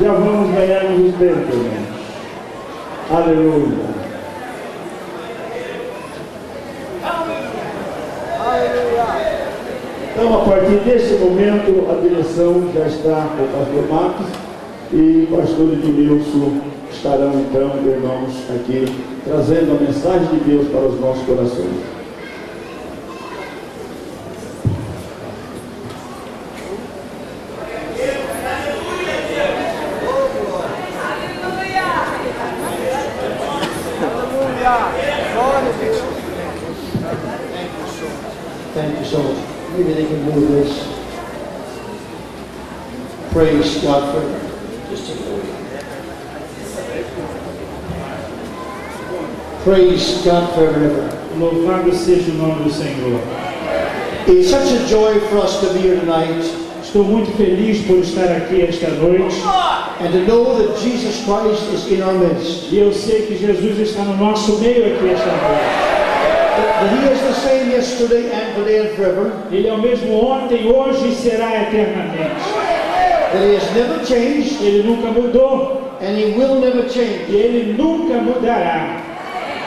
já vamos ganhar nos tempos, irmãos. Aleluia. Então, a partir desse momento, a direção já está com o pastor Marcos e o pastor Edmilson estarão, então, irmãos, aqui trazendo a mensagem de Deus para os nossos corações. Thank you so much. Maybe they can move this. Praise God for just. Praise God forever. Louvado seja o nome do Senhor. It's such a joy for us to be here tonight Estou muito feliz por estar aqui esta noite and to know that Jesus Christ is in our midst. e eu sei que Jesus está no nosso meio aqui esta noite. That He is the same yesterday and today and forever. Ele é o mesmo ontem, hoje e será eternamente. That He has never changed Ele nunca mudou and He will never change. e ele nunca mudará.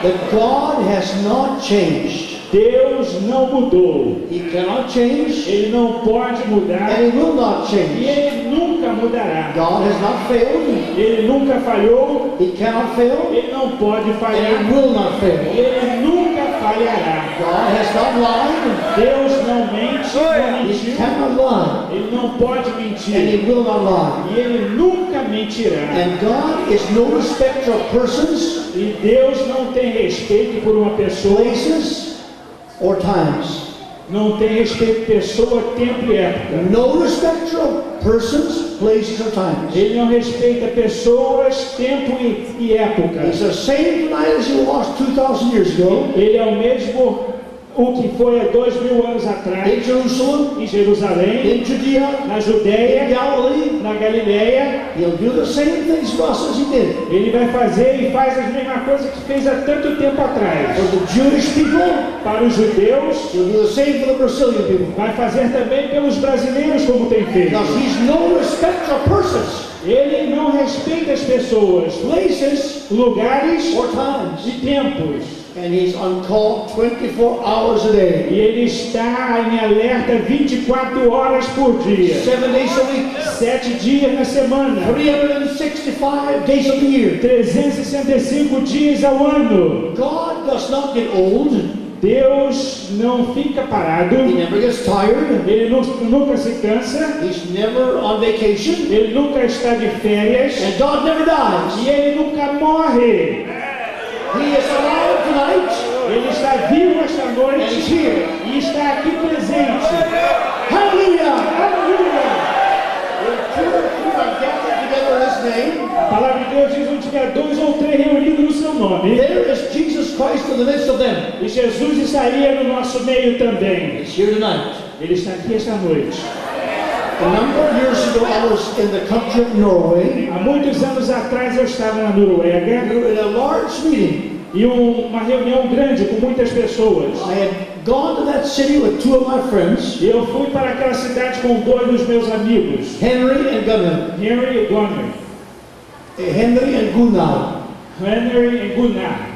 That God has not changed. Deus não mudou. He cannot change Ele não pode mudar and He will not e change. ele nunca mudará. God has not failed. Ele nunca falhou, He cannot fail. ele não pode and falhar, He will not fail. ele nunca falhará. God has not lied. Deus não mente, não He mentiu, cannot lie. ele não pode And mentir He will not lie. e ele nunca mentirá. And God is no respecter of persons, E Deus não tem respeito por uma pessoa, places, or times. Não tem respeito pessoa, tempo e época. No respecter of persons, places, or times. Ele não respeita pessoas, tempo e, e época. He's the same tonight as He was 2,000 years ago Ele é o mesmo o que foi há dois mil anos atrás in Jerusalem, em Jerusalém, in Judea, na Judéia, Galilee. na Galileia. Did. Ele vai fazer e faz as mesmas coisas que fez há tanto tempo atrás. People, Para os judeus, vai fazer também pelos brasileiros, como tem feito. Ele não respeita as pessoas, places, lugares e tempos. And he's on call 24 hours a day, E ele está em alerta 24 horas por dia, seven days a week, sete dias na semana, 365 days the year. 365 dias ao ano. God does not get old, Deus não fica parado, he never gets tired, ele nu- nunca se cansa, he's never on vacation, ele nunca está de férias. And God never dies. e ele nunca morre. He is alive tonight, Ele está vivo esta noite e está aqui presente. Hallelujah! Aleluia! Name, A palavra de Deus diz: onde tiver dois ou três reunidos no seu nome, there is Jesus Christ in the midst of them. e Jesus estaria no nosso meio também. He's here tonight. Ele está aqui esta noite. A number of years ago, I was in the country of Norway. Há muitos anos atrás eu estava na Noruega in a large meeting. e um- uma reunião grande com muitas pessoas. I had gone to that city with two of my friends, E eu fui para aquela cidade com dois dos meus amigos, Henry and Gunnar. Henry e Gunnar. Henry and Gunnar. Henry e Gunnar.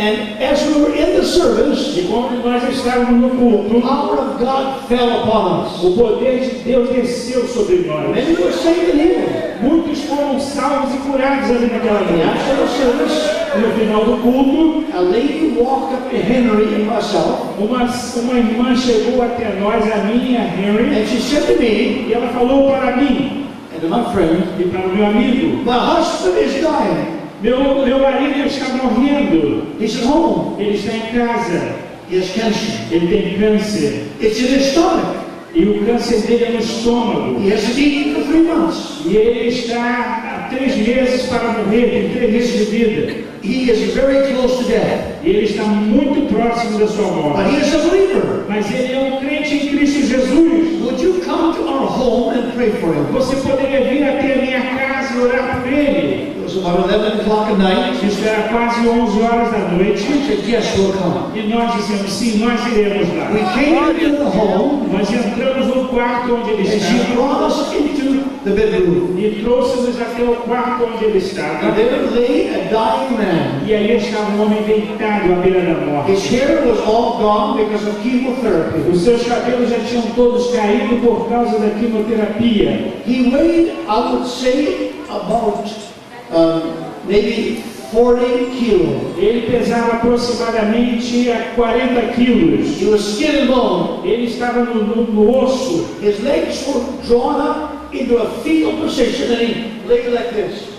And as we were in the service, E quando nós estávamos no the culto, power of God fell upon us. o poder de Deus desceu sobre nós. Many were saved and healed. Muitos foram salvos e curados ali naquela noite. after the service, No final do culto, a lady walked up to Henry and myself, uma, uma irmã chegou até nós, a minha, Henry, and she said to me e ela falou para mim and my friend, e para o meu amigo: My husband is dying. Meu, meu marido está morrendo, He's at home. ele está em casa, He has cancer. ele tem câncer, It's in his stomach. e o câncer dele é no estômago. He hasn't eaten for three months. E ele está há três meses para morrer, tem três meses de vida. He is very close to death. E ele está muito próximo da sua But morte. he is a believer. Mas ele é um crente em Cristo Jesus. Come to our home and pray for him? Você poderia vir até a minha casa e orar por ele. It was about 11 o'clock at night. Isso era quase 11 horas da noite. said, Yes, we'll come. E nós dissemos, sim, nós iremos We lá. came into the home, Nós entramos no quarto onde ele and she estava. brought us into the bedroom. e trouxe-nos até o quarto onde ele And estava. there lay a dying man. E ali estava um homem deitado à beira da morte. His hair was all gone because of chemotherapy. Os seus cabelos já tinham todos caído por causa da quimioterapia. He weighed, I would say, about um, maybe 40 kilos. Ele pesava aproximadamente a 40 quilos. He was skin and bone. Ele estava no, no- no osso. His legs were drawn up into a fetal position.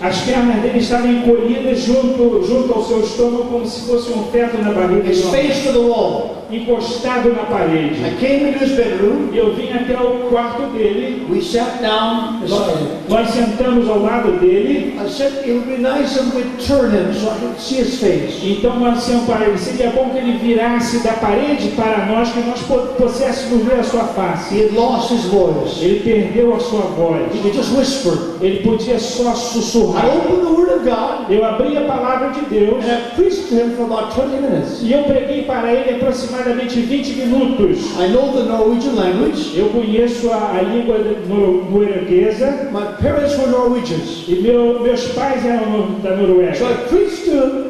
As pernas dele estavam encolhidas junto, junto ao seu estômago, como se fosse um feto na barriga, His face to the wall. encostado na parede. I came into his bedroom. Eu vim até o quarto dele. We sat down him. Nós sentamos ao lado dele. I said it would be nice if we'd turn him so I could see his face. Então nós dissemos para ele: seria bom que ele virasse da parede para nós, que nós pudéssemos ver a sua face. He had lost his voice. Ele perdeu a sua voz. He just whisper. Ele podia só I sussurrar. opened the Word of God Eu abri a palavra de Deus and I preached to him for about 20 minutes. e eu preguei para ele aproximadamente 20 minutos. I know the Norwegian language. Eu conheço a, a língua norueguesa My parents were Norwegians. e meu- meus pais eram da So Noruega. I preached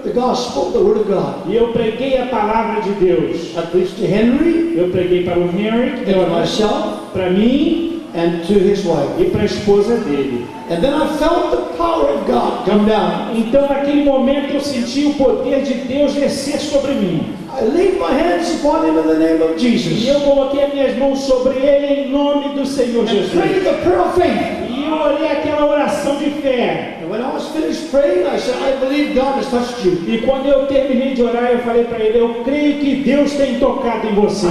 the gospel, the Word of God. E eu preguei a palavra de Deus. I preached to Henry Eu preguei para o Henry, and myself para mim and to his wife. e para a esposa dele. And then I felt the power of God come down. Então, naquele momento, eu senti o poder de Deus descer sobre mim. I laid my hands upon him in the name of E Jesus eu coloquei as minhas mãos sobre ele em nome do Senhor and Jesus. prayed the prayer of faith. E eu orei aquela oração de fé. E quando eu terminei de orar, eu falei para ele: Eu creio que Deus tem tocado em você.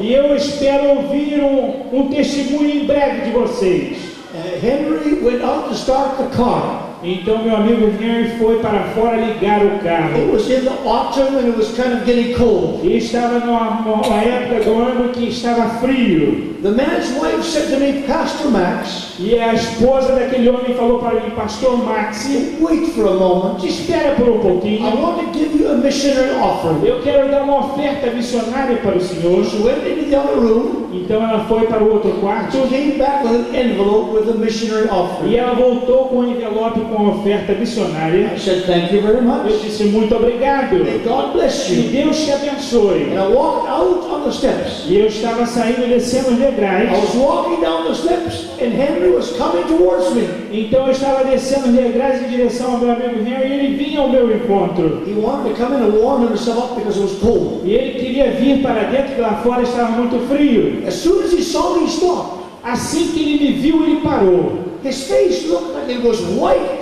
E eu espero ouvir um, um testemunho em breve de vocês. Uh, Henry went out to start the car. Então, meu amigo Henry foi para fora ligar o It carro. was in the autumn and it was kind of getting cold. E estava numa, época do ano que estava frio. The man's wife said to me, Pastor Max, E a esposa daquele homem falou para mim, Pastor Maxi, wait for a moment. espera por um I pouquinho. want to give you a missionary offering. Eu quero dar uma oferta missionária para o Senhor. She went into the other room. Então ela foi para o outro quarto She came back with an envelope with a missionary offering. e ela voltou com um envelope com a oferta missionária. I said, Thank you very Eu much. disse muito obrigado. May God bless Que you. Deus te abençoe. And I walked out on the steps. E eu estava saindo e descendo os I degraus. was walking down the steps and Henry was coming towards me. Então eu estava descendo os degraus em direção ao meu amigo Henry e ele vinha ao meu encontro. He wanted to come in and warm himself up because it was cold. E ele queria vir para dentro, que lá fora estava muito frio. As soon as he saw me, he stopped. Assim que ele me viu, ele parou. His face looked like it was white,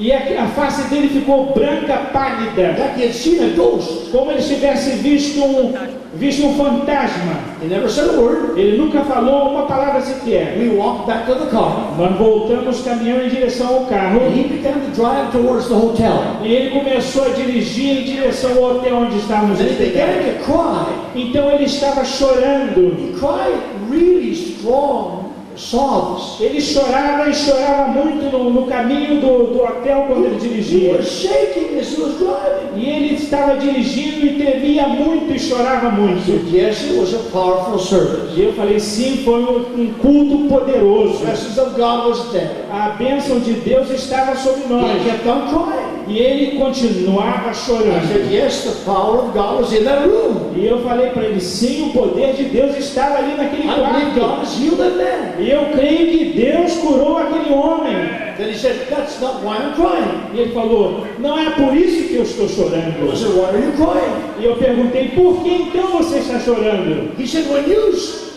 E a, a face dele ficou branca, pálida, like he had seen a ghost. como ele tivesse visto um, visto um fantasma. He never said a word. Ele nunca falou uma palavra sequer. We walked back to the car. Nós voltamos caminhando em direção ao carro And he began to drive towards the hotel. e ele começou a dirigir em direção ao hotel onde estávamos And he began to cry. Então ele estava chorando. He cried really strong sobs. Ele chorava e chorava muito no, no caminho do, do hotel quando ele He dirigia. was shaking as he was driving. E ele estava dirigindo e tremia muito e chorava muito. said, yes, it was a powerful service. E eu falei, sim, foi um, um culto The poderoso. presence of God was there. A bênção de Deus estava sobre nós. He kept on crying. E ele continuava I chorando. said, yes, the power of God was in that room. E eu falei para ele, sim, o poder de Deus estava ali naquele I quarto. God has healed that man. E eu creio que Deus curou aquele homem. Then he said, that's not why I'm crying. E ele falou, não é por isso que eu estou I chorando. said, why are you crying? E eu perguntei, por que então você está chorando? He said, when you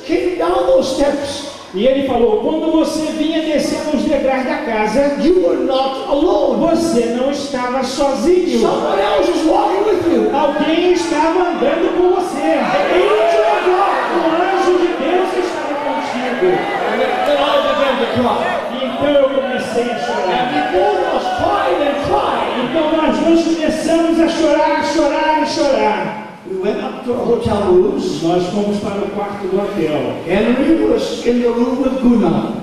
came down those steps, E ele falou, quando você vinha descendo os degraus da casa, you were not alone. você não estava sozinho. Someone else was walking with you. Alguém estava andando com você. O anjo de Deus estava contigo. And then then I began to cry. Então eu comecei a And chorar. we both was crying and crying. Então nós dois começamos a chorar, a chorar, a chorar. We went up to our hotel rooms. Nós fomos para o quarto do hotel. Henry was in the room with Gunnar.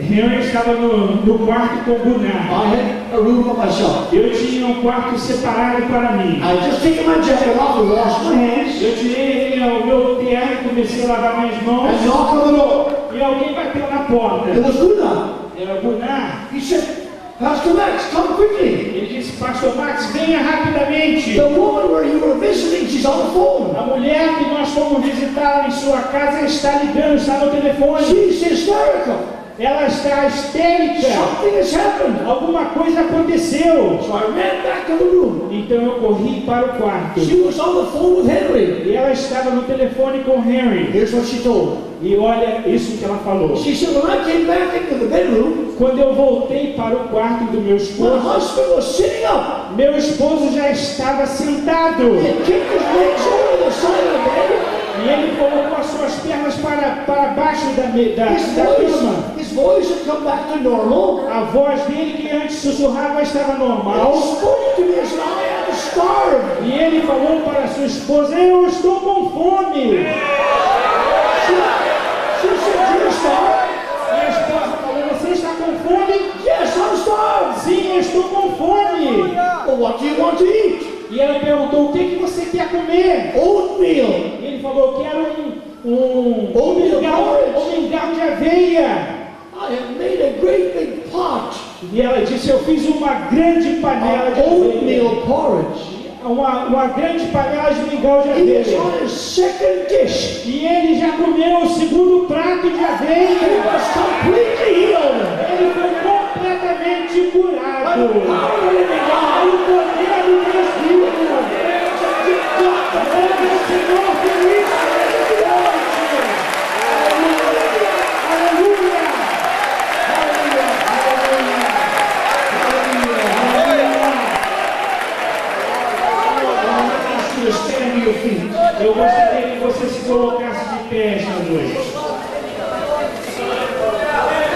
Henry estava no, no quarto com Gunnar. I had a room for myself. Eu tinha um quarto separado para mim. I just taken my jacket off and washed my hands, Eu tirei o meu terno e comecei a lavar minhas mãos. and knocked on the door. E alguém bateu na porta. It was Gunnar. Era Gunnar. He said, Pastor Max, come quickly. Ele disse, Pastor Max, venha rapidamente. The woman where you were visiting, she's on the phone. A mulher que nós fomos visitar em sua casa está ligando, está no telefone. She's hysterical. Ela está histérica. Something has happened. Alguma coisa aconteceu. So I ran back to the room. Então eu corri para o quarto. She was on the phone with Henry. E ela estava no telefone com Henry. Here's what she told. E olha isso que ela falou. She said, when I came back into the bedroom, Quando eu voltei para o quarto do meu my esposo, husband was sitting up. meu esposo já estava sentado. He had kicked his legs over to the side of the bed. E ele colocou as suas pernas para, para baixo da, da, His da cama. voice, his voice had come back to normal. A voz dele, que antes sussurrava, estava normal. E ele falou para sua esposa: Eu estou com fome. She starved? E a esposa falou: Você está com fome? Yes, I'm starved. Sim, eu estou com fome. Well, what do you want to eat? E ela perguntou: O que, que você quer comer? Oatmeal. E ele falou: Eu quero um, um, um, Oatmeal mingau, porridge. um mingau de aveia. I have made a great big pot E ela disse: Eu fiz uma grande panela of de oatmeal porridge. Uma, uma grande panela de mingau de He aveia. second dish. E ele já comeu o segundo prato de He aveia. was completely healed. Ele foi completamente curado. By the power of the living Ao God. poder do Deus vivo. Glória ao Senhor por isso. Aleluia. I ask you to stand to your feet. Eu gostaria que você se colocasse de pé esta noite.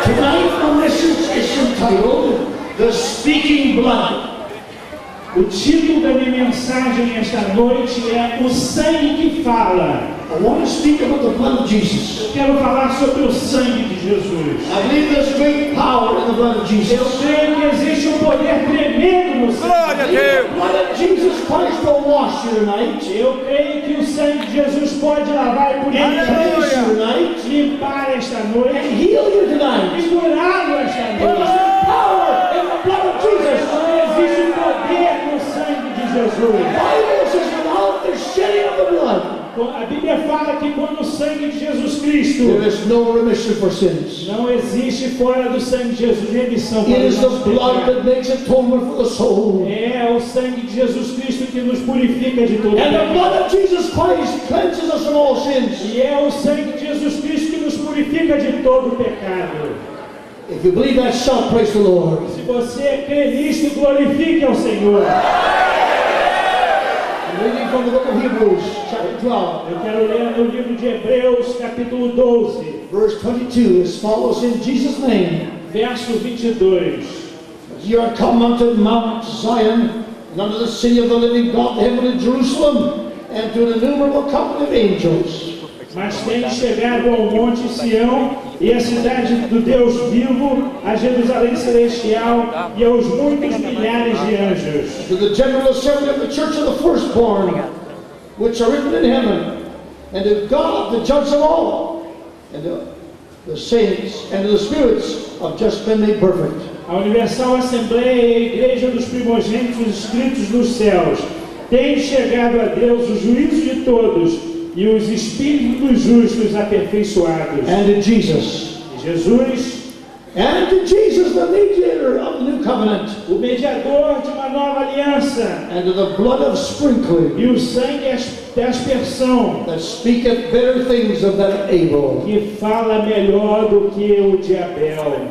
Tonight, the message is entitled The Blood. O título da minha mensagem esta noite é O Sangue que Fala. I want to speak about the blood of Jesus. Eu quero falar sobre o sangue de Jesus. I believe there's great power in the blood of Eu Jesus. creio que existe um poder tremendo no sangue. Glória a The Deus. blood of Jesus Christ will wash you tonight. Eu creio que o sangue de Jesus pode lavar e purificar, cleanse you tonight. limpar esta And noite heal you tonight. e curá-lo esta noite. power in the blood of Jesus. Existe poder no sangue de Jesus. A Bíblia fala que quando o sangue de Jesus Cristo there is no remission for sins. não existe fora do sangue de Jesus remissão It para os is the blood that makes atonement for the soul. É o sangue de Jesus Cristo que nos purifica de todo And the pecado. blood of Jesus Christ cleanses us from all sins. E é o sangue de Jesus Cristo que nos purifica de todo pecado. If you believe that, shout praise the Lord. Se você crê nisto, glorifique ao Senhor. Reading from the book of Hebrews, chapter 12, Eu quero ler no livro de Hebreus, capítulo 12, verse 22, as follows in Jesus' name. verso 22. You are come unto Mount Zion, and unto the city of the living God, the heavenly Jerusalem, and to an innumerable company of angels. Mas tem chegado ao monte Sião e à cidade do Deus vivo, a Jerusalém celestial e aos muitos milhares de anjos. To the general assembly of the church of the firstborn, which are written in heaven, and to God, the judge of all, and to the saints, and to the spirits of just men made perfect. A Universal Assembleia e a Igreja dos Primogênitos escritos nos céus tem chegado a Deus o juízo de todos e os espíritos dos justos aperfeiçoados. And Jesus, E Jesus, and to Jesus, the mediator of the new covenant, o mediador de uma nova aliança, and the blood of sprinkling, e o sangue da aspersão, that speaketh better things of that Abel. que fala melhor do que o de Abel.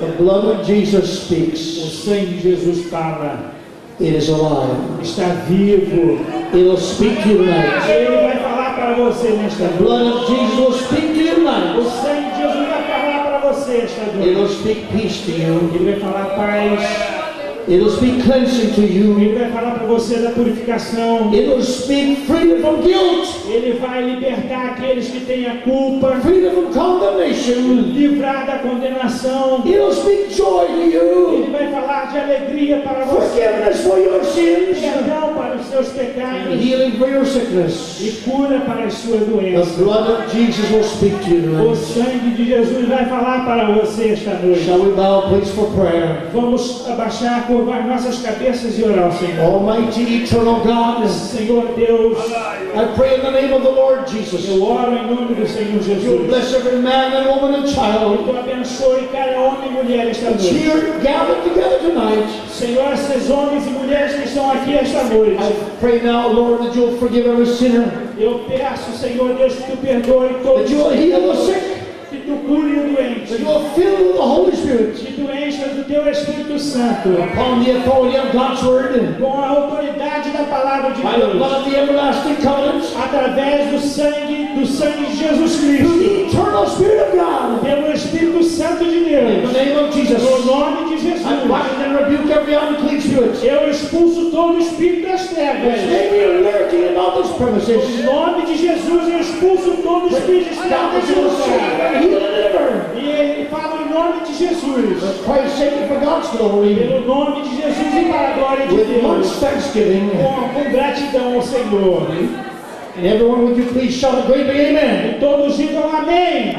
The blood of Jesus O speaks. sangue de Jesus fala, It is alive. está vivo. It'll speak to you tonight. Para você nesta noite. blood of Jesus will speak to you O sangue de Jesus vai falar para você esta noite. speak peace to you. Ele vai falar paz, It'll speak cleansing to you. Ele vai falar para você da purificação. It'll speak freedom from guilt, Ele vai libertar aqueles que têm a culpa, freedom from condemnation. livrar da condenação. It'll speak joy to you, Ele vai falar de alegria para você, forgiveness for your sins, perdão para os seus and pecados healing for your sickness. e cura para as suas The doenças. blood of Jesus will speak to you O sangue de Jesus vai falar para você esta noite. Shall we bow, please, for prayer? Vamos abaixar, curvar nossas cabeças e orar ao Senhor. Almighty, eternal God, Senhor Deus, I pray in the name of the Lord Jesus. eu oro em nome do Senhor Jesus. You bless every man and woman and child Tu abençoe cada homem e mulher esta noite. here gathered together tonight. Senhor, esses homens e mulheres que estão aqui esta noite. I pray now, Lord, that you'll forgive every sinner, Eu peço, Senhor Deus, que tu perdoe todos that you'll heal the sick, que tu cure o doente, that you'll fill with the Holy Spirit. Que tu enchas do teu Espírito Santo, upon the authority of God's Word, com a autoridade da palavra de by the Deus, blood of the everlasting covenant, através do sangue, do sangue de Jesus through Cristo, the eternal Spirit of God. pelo Espírito Santo de In the Deus, name of Jesus, no nome de Jesus. I bind and rebuke every unclean spirit. Eu expulso todo espírito das trevas. lurking about this premises. nome de Jesus, eu expulso todo espírito de Now trevas E ele fala em nome de Jesus. Pelo nome de Jesus e para a glória de Deus. Com, com gratidão ao Senhor. And everyone, would you please shout a great big amen? E todos digam amém.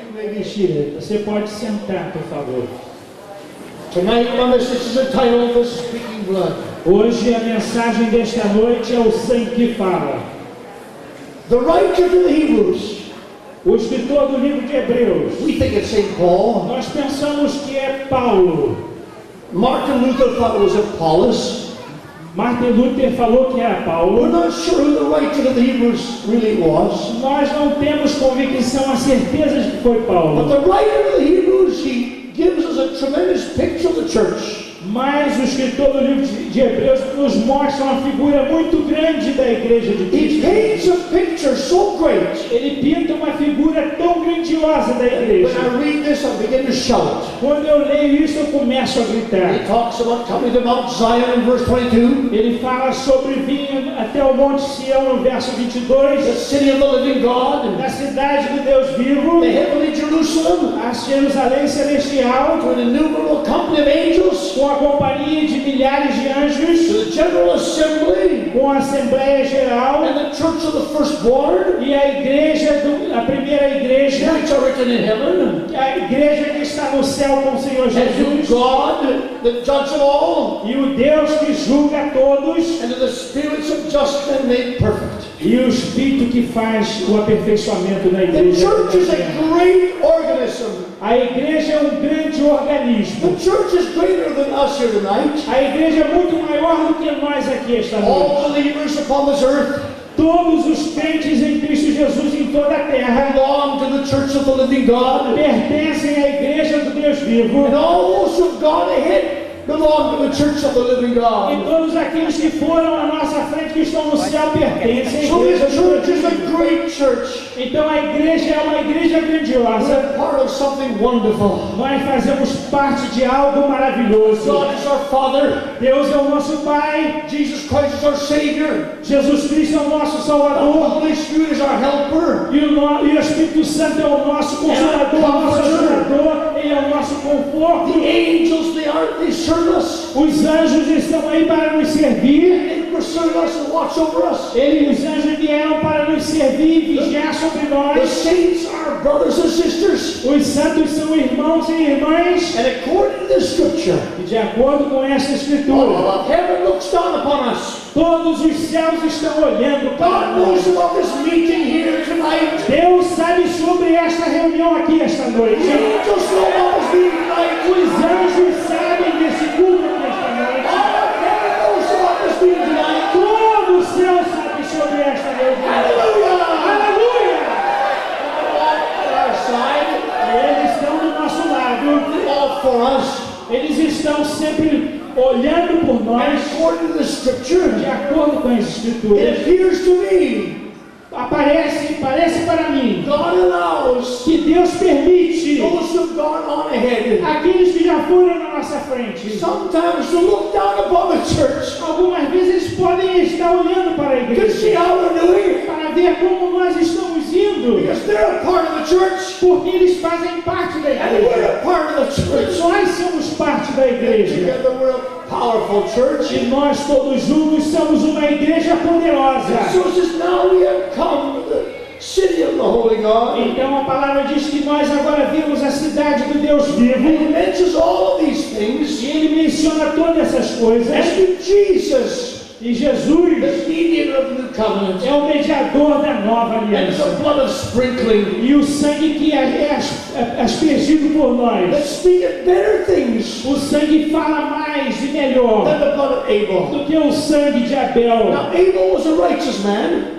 You may be seated. Você pode sentar, por favor. Tonight, brothers, this is the title of the Speaking Blood. Hoje a mensagem desta noite é o sangue que fala. The writer to the Hebrews, O escritor do livro de Hebreus. we think it's St. Paul. Nós pensamos que é Paulo. Martin Luther thought it was Apollos. Martin Luther falou que era We're Paulo. not sure who the writer to the Hebrews really was. Nós não temos convicção, a certeza de que foi But Paulo. the writer of the Hebrews, he gives us a tremendous picture of the church. Mas o escritor do livro de Hebreus nos mostra uma figura muito grande da igreja de Cristo. so. Ele pinta uma figura tão grandiosa da igreja. This. Quando eu leio isso, eu começo a gritar. He talks about coming to Mount Zion in verse 22, Ele fala sobre vir até o Monte Sião, no verso the 22, city of the living God, na cidade do Deus vivo, the heavenly Jerusalem, a Jerusalém celestial, to an innumerable company of angels, com a companhia de milhares de anjos, to the general assembly, com a Assembleia Geral and the church of the firstborn, e a igreja, do, a primeira igreja, which are written in heaven, a igreja que está no céu com o Senhor and Jesus, God, the judge of all, e o Deus que julga a todos, and the spirits of just men made perfect. e o Espírito que faz o aperfeiçoamento da The igreja. church is a great organism. A igreja é um grande organismo. The church is greater than us here tonight. A igreja é muito maior do que nós aqui esta noite. All believers upon this earth Todos os crentes em Cristo Jesus em toda a terra belong to the church of the living God. pertencem à igreja do Deus vivo. And all those who've gone ahead belong to the church of the living E God. todos aqueles que foram à nossa frente, que estão no céu, pertencem So this church is a great church. Então a igreja é uma igreja grandiosa. We're part of something wonderful. Nós fazemos parte de algo maravilhoso. God is our Father. Deus é o nosso Pai. Jesus Christ is our Savior. Jesus Cristo é o nosso The Salvador. Holy Spirit is our helper. E o, no- e o Espírito Santo é o nosso consolador, o nosso ajudador, ele é o nosso conforto. The angels, they aren't, they serve. Os anjos estão aí para nos servir. Eles, os anjos vieram para nos servir e vigiar sobre The nós. saints are brothers and sisters. Os santos são irmãos e irmãs. And according to this scripture, E de acordo com all escritura, of heaven looks down upon us. todos os céus estão olhando para God knows nós. about this meeting here tonight. Deus sabe sobre esta reunião aqui esta The noite. angels know about this meeting tonight. Os anjos sabem Eles estão do nosso lado. all for us. Eles estão sempre olhando por nós de acordo com as it escrituras. Aparece, parece para mim. Que Deus permite aqueles que já bravura na nossa frente. Sometimes to look down upon the church Algumas vezes eles podem estar olhando para a igreja para ver como nós estamos indo, because they're a part of the church porque eles fazem parte da igreja. a part of the church. Nós somos parte da igreja. E nós todos juntos somos uma igreja poderosa. Então a palavra diz que nós agora vimos a cidade do Deus vivo. E ele menciona todas essas coisas. Jesus, E Jesus é o mediador da nova aliança. E o sangue que é as- aspergido por nós. O sangue fala mais e melhor do que o sangue de Abel.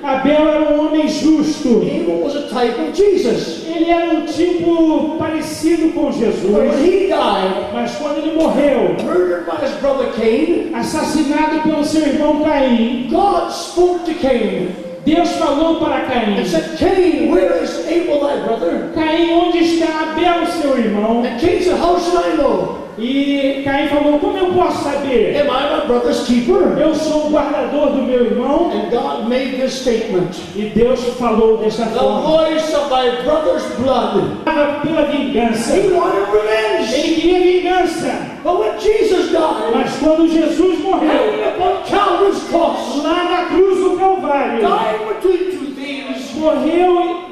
Abel era um homem justo. Ele era um tipo parecido com Jesus. Mas quando ele morreu, assassinado pelo seu irmão Caim, God spoke to Cain Deus falou para Caim: and said, Cain, where is Abel thy brother? Caim, onde está Abel, seu irmão? And Cain said, How should I know? E Caim falou: Como eu posso saber? Am I my brother's keeper? Eu sou o guardador do meu irmão. And God made this statement. E Deus falou desta The forma: voice of thy brother's blood. Pela vingança. He wanted revenge. Ele queria vingança. But when Jesus died, Mas quando Jesus morreu, hanging upon Calvary's cross, lá na cruz do Calvário, dying between two thieves, morreu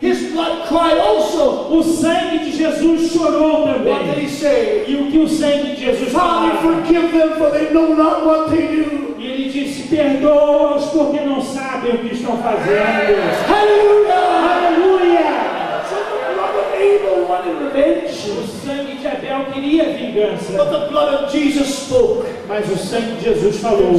his blood cried also. e o sangue de Jesus chorou What did também. E o que o sangue de Jesus Father, falava? forgive them, for they know not what they do. E ele disse: Perdoa-os porque não sabem o que estão fazendo. Aleluia! Revenge, O sangue de Abel queria vingança, but the blood of Jesus spoke mas o sangue de Jesus falou: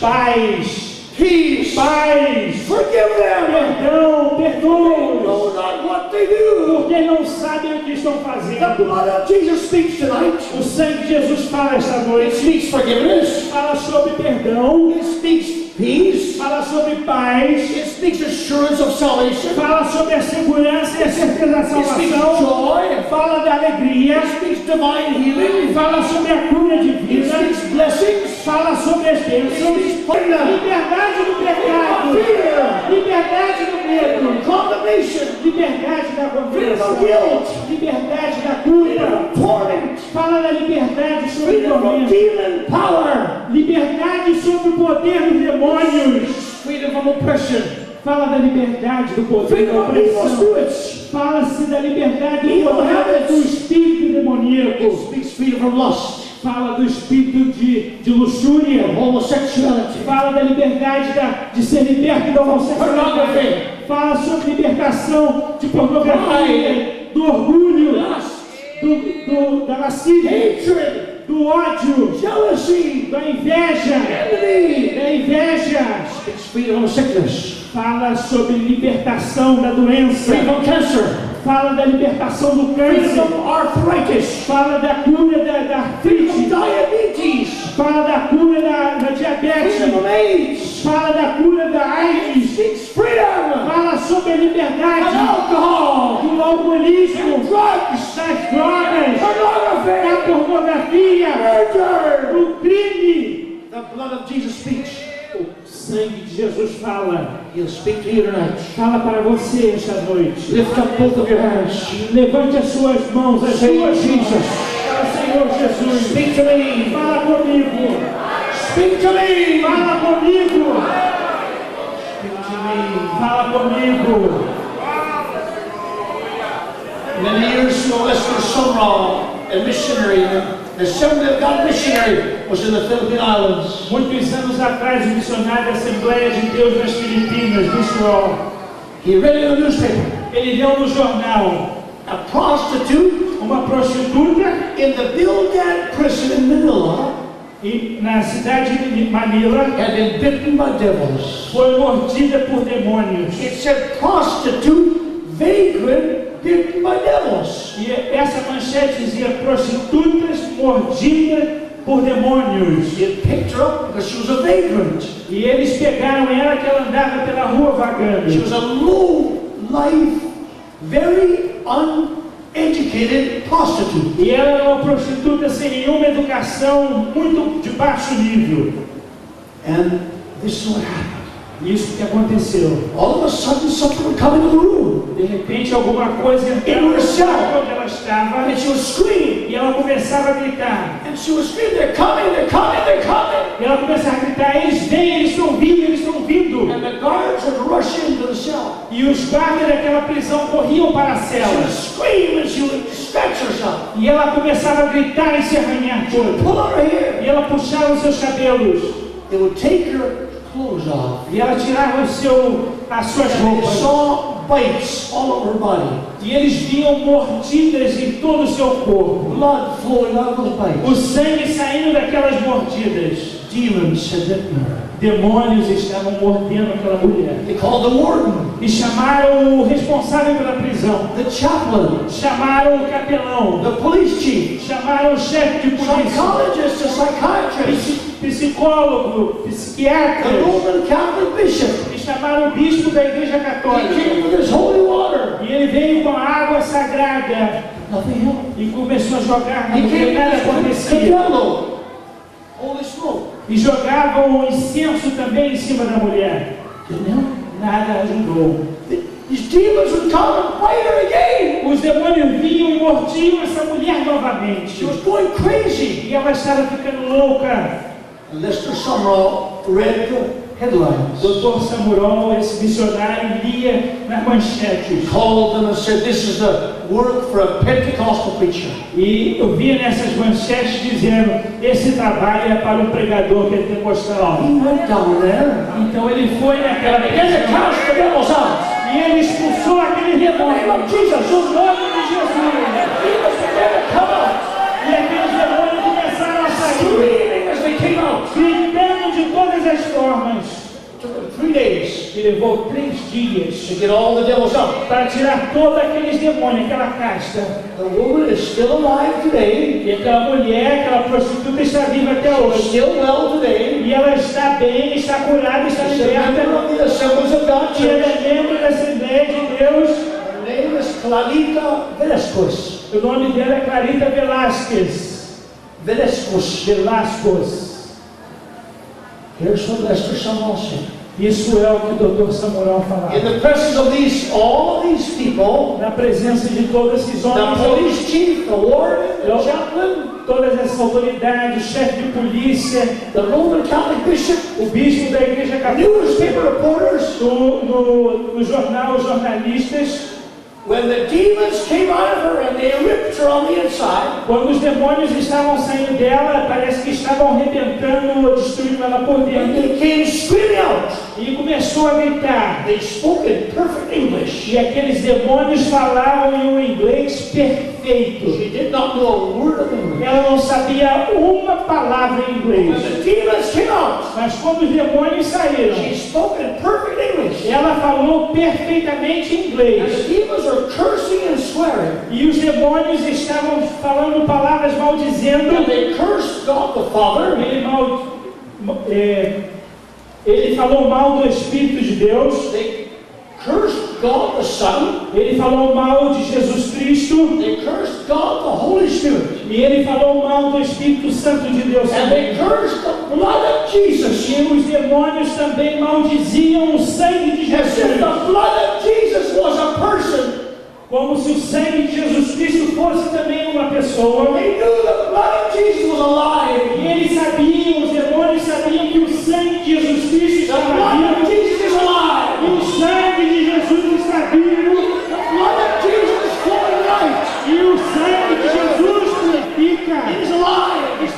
Paz, peace, paz, forgive them. perdão, They perdoa know not what they do. porque não sabem o que estão fazendo. Jesus speaks tonight. O sangue de Jesus fala esta It noite, speaks forgiveness. fala sobre perdão, speaks peace. fala sobre paz, It speaks assurance of salvation. fala sobre a segurança e a certeza da It speaks salvação, joy. fala da alegria, It speaks divine healing. fala sobre a cura de It speaks blessings. fala sobre as It bênçãos, speaks freedom. liberdade do pecado, liberdade do medo, liberdade da guilt. liberdade da culpa, fala da liberdade sobre o tormento, power. liberdade sobre o poder dos demônios, Freedom from oppression. fala da liberdade do poder da opressão, fala-se da liberdade do poder do espírito demoníaco, Fala do espírito de, de luxúria, homosexuality. fala da liberdade da, de ser liberto da homossexualidade, fala sobre libertação de pornografia, do orgulho, do, do, da lascívia, do ódio, Jealousy. da inveja, da inveja, fala sobre libertação da doença, fala da libertação do câncer, fala da cura diabetes, AIDS. fala da cura da AIDS, Speaks freedom fala sobre a liberdade alcohol. do alcoolismo, Drugs. das drogas, da Pornography. pornografia, Murder. do crime. The blood of Jesus speaks. O sangue de Jesus fala. He'll speak to you tonight. Fala para você esta noite. Lift up both of your hands. Levante as suas mãos, as Say, suas Jesus. mãos. Senhor Jesus. Speak to me. Fala comigo. Speak to me. Fala comigo. Speak to me. Fala comigo. Many years ago, Lester Sumrall, a missionary, the Assembly of God missionary, was in the Philippine Islands. Muitos anos atrás, o missionário da Assembleia de Deus nas Filipinas, Bishop, He read in the newspaper ele leu no jornal a prostitute uma prostituta in the Bilgat prison in Manila e, na cidade de Manila had been bitten by devils. foi mordida por demônios. It said prostitute, vagrant, bitten by devils. E essa manchete dizia prostitutas mordidas por demônios. It picked her up because she was a vagrant. E eles pegaram ela que ela andava pela rua She vagando. was a low life, very uneducated uneducated prostitute. E ela era uma prostituta sem nenhuma educação, muito de baixo nível. And this is what happened. Isso que aconteceu. All of a sudden, something would come into the room. De repente, alguma coisa entrou no quarto onde ela estava And she would scream. e ela começava a gritar. And she would scream, They're coming, they're coming, they're coming. E ela começava a gritar: Eles vêm, eles estão vindo, eles estão vindo. And the guards would rush into the cell. E os guardas daquela prisão corriam para a She would cela. scream and she would scratch herself. E ela começava a gritar e se arranhar toda. Pull her hair. E ela puxava os seus cabelos. They would take her clothes. E ela tirava o seu, as suas roupas. saw bites all over body. E eles viam mordidas em todo o seu corpo. Blood flowing out of those bites. O sangue saindo daquelas mordidas. Bitten her. Demônios estavam mordendo aquela mulher. They called the warden, E chamaram o responsável pela prisão. the chaplain, Chamaram o capelão. the police chief, Chamaram o chefe de polícia. psychologist, a psychiatrist, psi- Psicólogo, the psiquiatra. Roman Catholic bishop. E chamaram o bispo da igreja He católica. came with his holy water. E ele veio com a água sagrada Nothing happened. e começou a jogar, He porque came nada acontecia. E jogavam o incenso também em cima da mulher. Help. Nada ajudou. Os demônios vinham e mordiam essa mulher novamente. E ela estava ficando louca. Lester Sumrall read headlines. Doutor Samurão, esse missionário, lia nas manchetes. Called them and said, This is the work for a Pentecostal preacher. E eu via nessas manchetes dizendo: esse trabalho é para um pregador pentecostal. He went down there Então ele foi naquela began to cast the devils out. e ele expulsou aquele demônio. Jesus, No nome de Jesus. E aqueles demônios começaram a sair, screaming as they came out. As formas. Three days E levou três dias to get all the devils out. para tirar todos aqueles demônios, aquela casta. The woman is still alive today, E aquela mulher, aquela prostituta está viva até hoje. still well today. E ela está bem, está curada, está liberta. E ela é membro da Assembleia de Deus. Her name is Clarita Velasquez. O nome dela é Clarita Velasquez. Velasquez. Velasquez. Lester Sumrall said. Isso é o que o Dr. Samuel In falava. the presence of these, all of these people, Na presença de todos esses the homens, police chief, the warden, the chaplain, todas essas autoridades, o chefe de polícia, the Roman Catholic bishop, o bispo da igreja católica, newspaper reporters, no, no, no jornal, os jornalistas, quando os demônios estavam saindo dela, parece que estavam arrebentando ou destruindo ela por dentro. E começou a gritar. they spoke in perfect English. E aqueles demônios falavam em um inglês perfeito. She did not know a word of English. Ela não sabia uma palavra em inglês. Mas quando os demônios saíram, she spoke in perfect English. ela falou perfeitamente inglês. E os demônios estavam falando palavras maldizendo. And they cursed God the Father, Ele, mal, é, ele falou mal do Espírito de Deus. Cursed God the Son, Ele falou mal de Jesus Cristo. they cursed God the Holy Spirit, E ele falou mal do Espírito Santo de Deus and também. they cursed the blood of Jesus. E os demônios também maldiziam o sangue de As if Jesus. the blood of Jesus was a person. Como se o sangue de Jesus Cristo fosse também uma pessoa. They knew the blood of Jesus was alive. E eles sabiam, os demônios sabiam que o sangue de Jesus Cristo estava vivo.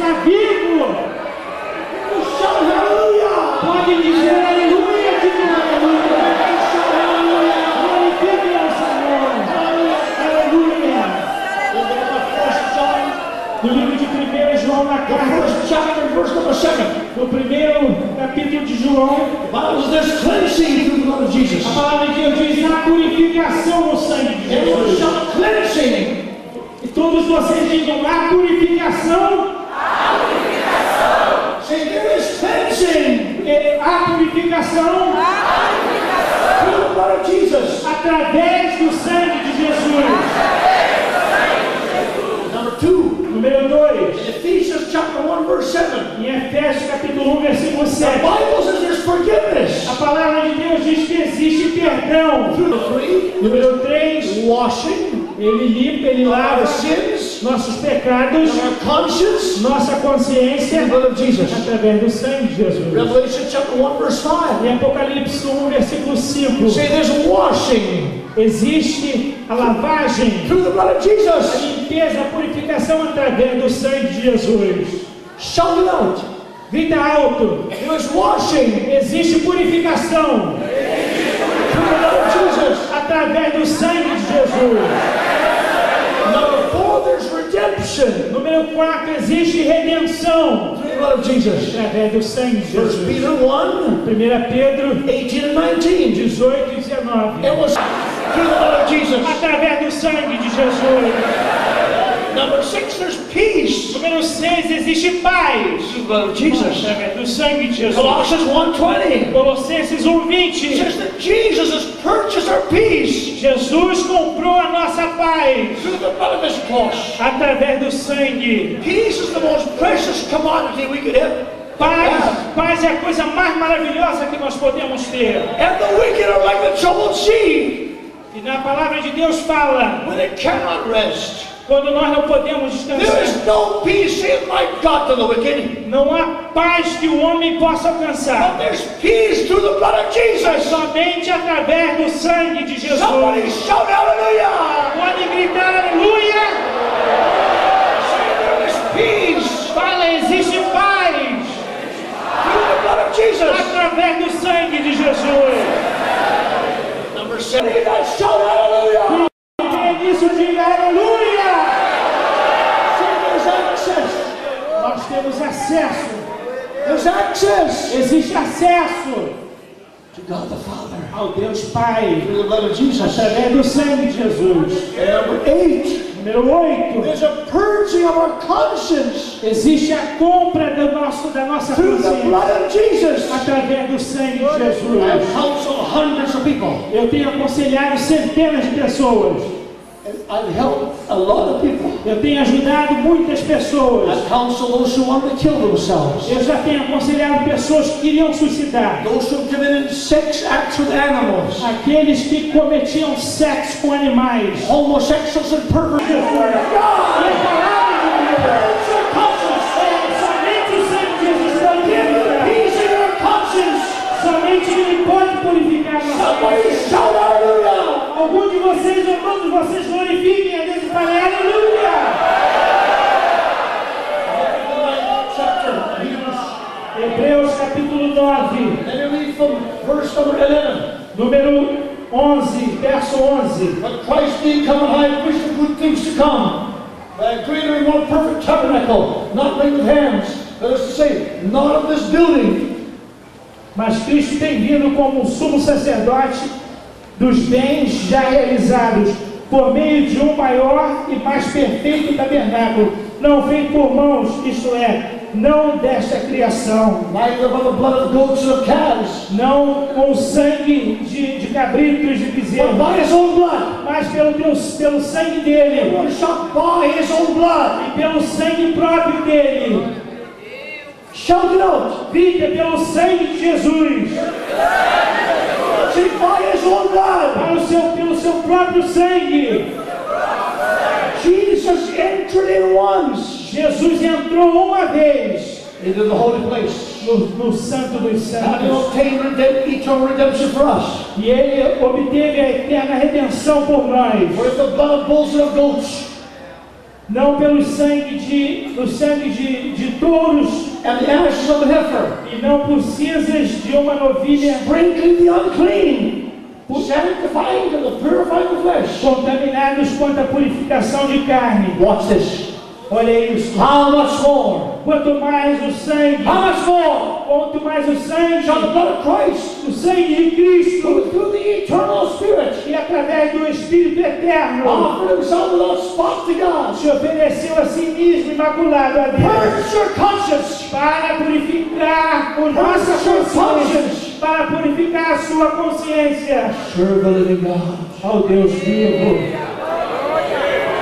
Está vivo. You shout hallelujah. Pode dizer aleluia, diga aleluia. Shout hallelujah. Glorifique ao Senhor. Aleluia. No livro de 1 João, na carta, no primeiro capítulo de João, a palavra de Deus diz há purificação no sangue de Jesus. E todos vocês digam há purificação, Purificação. Através do sangue de Jesus. Através do sangue de Jesus. Number two. Número 2. Em Efésios capítulo 1 versículo 7. A palavra de Deus diz que existe perdão. Número 3. Washing. Ele limpa, ele lava. Sins nossos pecados, nossa consciência através do sangue de Jesus. Revelation chapter 1, verse 5. Em Apocalipse 1, versículo 5, Say there's washing existe a lavagem, through the blood of a Jesus. limpeza, a purificação através do sangue de Jesus. Shout it out. Grita alto, There is washing existe purificação through the blood of Jesus. através do sangue de Jesus. Redemption Número 4, existe redenção through blood of Jesus. através do sangue de Jesus. Peter 1, 1 Pedro 18 and 19. 18 e 19. It was through the blood of Jesus. Através do sangue de Jesus. Number six, there's peace Número 6, existe paz. through the blood of Jesus. Através do sangue de Jesus. Colossians 1.20 Colossenses 1:20. says that Jesus has purchased our peace Jesus comprou a nossa paz through the blood of his cross. através do sangue. Peace is the most precious commodity we could have. Paz, paz é a coisa mais maravilhosa que nós podemos ter. And the wicked are like the troubled sea E na palavra de Deus fala, when it cannot rest. Quando nós não podemos There descansar, is no peace to the wicked. não há paz que o homem possa alcançar. But there's peace through the blood of Mas Jesus. somente através do sangue de Jesus. Somebody shout hallelujah. Pode gritar aleluia! There is peace Fala, existe paz through the blood of Jesus. através do sangue de Jesus. Number seven. Shout hallelujah. Nisso diga aleluia! Nós temos acesso, access existe acesso to God the Father ao Deus Pai through the blood of Jesus. através do sangue de Jesus. And number eight. Número 8. There's a purging of our conscience Existe a compra do nosso, da nossa consciência através do sangue de Jesus. Eu tenho aconselhado centenas de pessoas. I've helped a lot of people. Eu tenho ajudado muitas pessoas. I've counseled those who to kill themselves. Eu já tenho aconselhado pessoas que queriam suicidar. Those who committed sex acts with animals. Aqueles que cometiam sexo com animais. Homosexuals and perverts. Somente Ele pode purificar a nossa Somebody consciência. Algum de vocês ou todos vocês glorifiquem a Deus e falem aleluia. Hebreus capítulo 9, Let me read from verse number 11. número 11, verso 11. But Christ being come high good things to come, a greater and more perfect tabernacle, not made with hands, that is to say, not of this building, Mas Cristo tem vindo como sumo sacerdote dos bens já realizados, por meio de um maior e mais perfeito tabernáculo, não feito por mãos, isto é, não desta criação, não com o sangue de, de cabritos e de bezerros, mas pelo, teu, pelo sangue dele, e pelo sangue próprio dele, Shout it out. grita pelo sangue de Jesus, Say by his own blood. para o seu, pelo seu próprio sangue. Jesus entered in once Jesus entrou uma vez into the holy place. no, no Santo dos Santos obtained redemp- eternal redemption for us. e ele obteve a eterna redenção por nós, For the blood of bulls and goats não pelo sangue de, o sangue de, de touros and the ashes of the heifer e não por cinzas de uma novilha sprinkling the unclean, sanctifying to the purifying the flesh. contaminados quanto à purificação de carne. Watch this. Olha isso. How much more? Quanto mais o sangue, How much more? quanto mais o sangue, Shall the blood of Christ, o sangue de Cristo through the eternal Spirit e através do Espírito Eterno offered himself without spot to God, se ofereceu a si mesmo imaculado a Deus. purge your conscience, para purificar o nossa consciência, para purificar a sua consciência serve the living God. ao Deus vivo.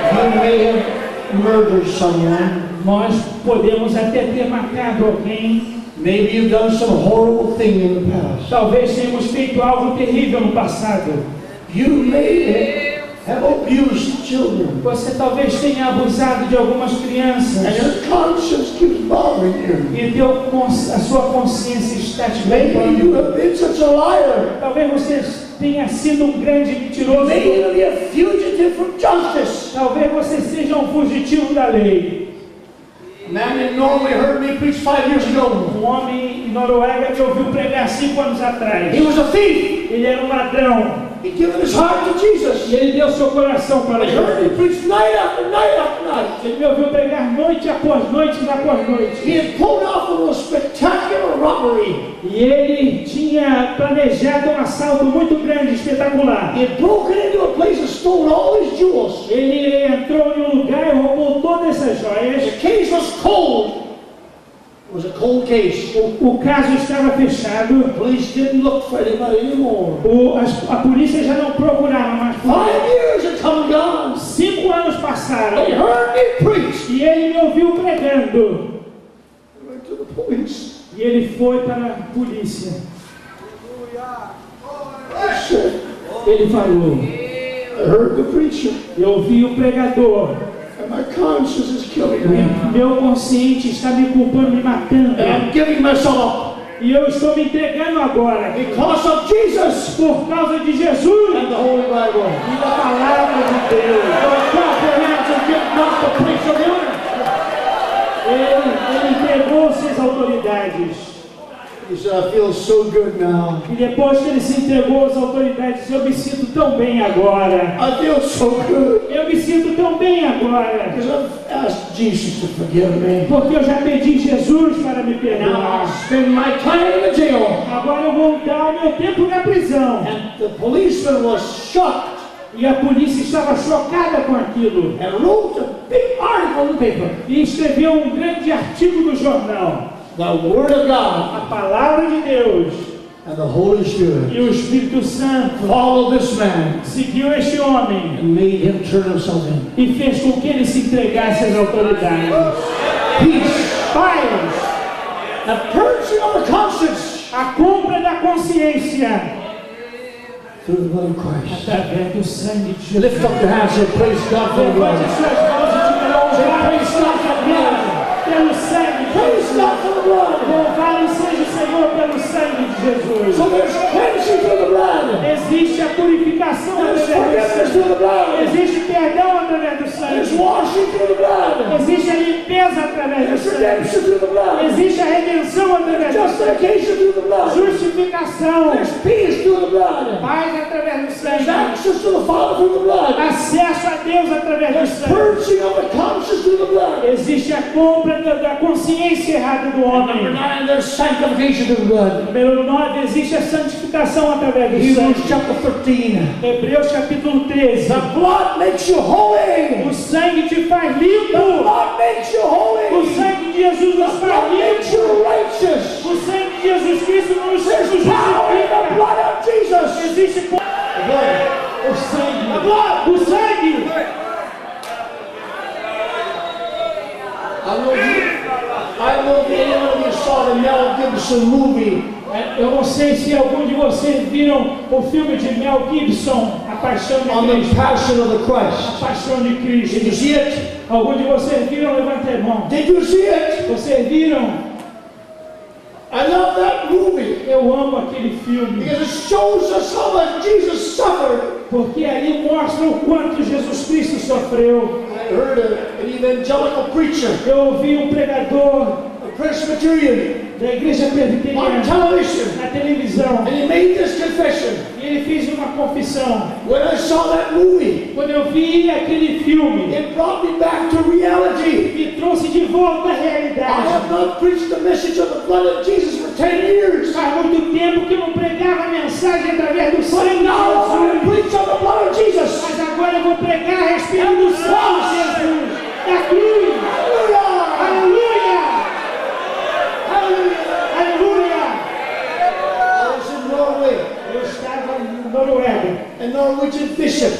Have murdered someone. Nós podemos até ter matado alguém. Maybe you've done some horrible thing in the past. Talvez tenhamos feito algo terrível no passado. You may have abused children. Você talvez tenha abusado de algumas crianças. And your conscience keeps bothering you. E teu, a sua consciência está te Maybe you have been such a liar. Talvez você tenha sido um grande mentiroso. Talvez você seja um fugitivo da lei. Um homem em Noruega me ouviu pregar cinco anos atrás. Ele era um ladrão. He'd given his heart to Jesus. E ele deu seu coração para I heard preach night after night after night. Ele me ouviu pregar noite após noite após noite. He had pulled off a spectacular robbery. E ele tinha planejado um assalto muito grande, espetacular. He had broken into a place and stolen all his jewels. Ele entrou em um lugar e roubou todas essas joias. The case was cold. Was a cold case. O, o caso estava fechado. Police didn't look for anybody anymore. O- as- a polícia já não procurava mais. Five years had come gone. Cinco anos passaram. They heard me preach. E ele me ouviu pregando. To the police. E ele foi para a polícia. Ele falou: I heard the preacher, Eu ouvi o pregador. My conscience is killing me. Meu consciente está me culpando, me matando. And I'm giving myself up E eu estou me entregando agora. because of Jesus Por causa de Jesus and the Holy Bible. e da palavra de Deus. Ele, ele entregou-se às autoridades. E depois que ele se entregou às autoridades, eu me sinto tão bem agora. Eu me sinto tão bem agora. Porque eu já pedi Jesus para me perdoar. I spend my time in the jail. Agora eu vou dar o meu tempo na prisão. And the policeman was shocked E a polícia estava chocada com aquilo. E escreveu um grande artigo no jornal. The Word of God A palavra de Deus and the Holy Spirit e o Espírito Santo followed this man seguiu este homem and made him turn himself in. e fez com que ele se entregasse às autoridades. Peace, Paz, the purging of the conscience a compra da consciência through the blood of Christ. através do sangue de Jesus. Lift up your hands and praise God for the Levante suas mãos e diga pelo sangue de Praise. God for the blood. Louvado seja o Senhor pelo sangue de Jesus. So there's cleansing through the blood. Existe a purificação There's através do sangue. Existe perdão através do There's sangue. washing through the blood. Existe a limpeza através do There's sangue. Existe a redenção através do sangue. Justification through the blood. Justificação. There's peace through the blood. Paz através do There's sangue. access to the Father through the blood. Acesso a Deus através do There's sangue. purging of the conscience through the blood. Existe a compra da, da consciência errada do homem. the. Número 9, existe a santificação através do Hebrews sangue. chapter 13. Hebreus capítulo 13. The blood makes you holy. O sangue te faz The limpo. blood makes you O holy. sangue de Jesus The nos faz blood makes limpo. you righteous. O sangue de Jesus Cristo nos There's justifica. power in the blood of Jesus. Existe po- The blood. o sangue. The blood. O sangue. I don't know if you, I if anyone of you saw the Mel Gibson movie. É, Eu não sei se algum de vocês viram o filme de Mel Gibson, A Paixão de on the Cristo. Passion of the A. Paixão de Did you Cristo. see it? Algum de vocês viram? Levanta a mão. Did you see it? Vocês viram? I love that movie Eu amo aquele filme. because it shows us how much Jesus suffered. Porque ali mostra o quanto Jesus Cristo sofreu. I heard an evangelical preacher, Eu ouvi um pregador Presbyterian, da igreja on presbiteriana television, na televisão and he made this confession. e ele fez uma confissão. When I saw that movie, Quando eu vi aquele filme, it brought me back to reality. me trouxe de volta à I realidade. have not preached the message of the blood of Jesus for 10 years. Faz muito tempo que eu não pregava a mensagem através do But sangue de now I preach on the blood of Jesus. Mas agora eu vou pregar a respeito do sangue de Jesus, da cruz. Hallelujah! Aleluia! Hallelujah! Aleluia! I was in Norway. Eu estava em Noruega a Norwegian bishop,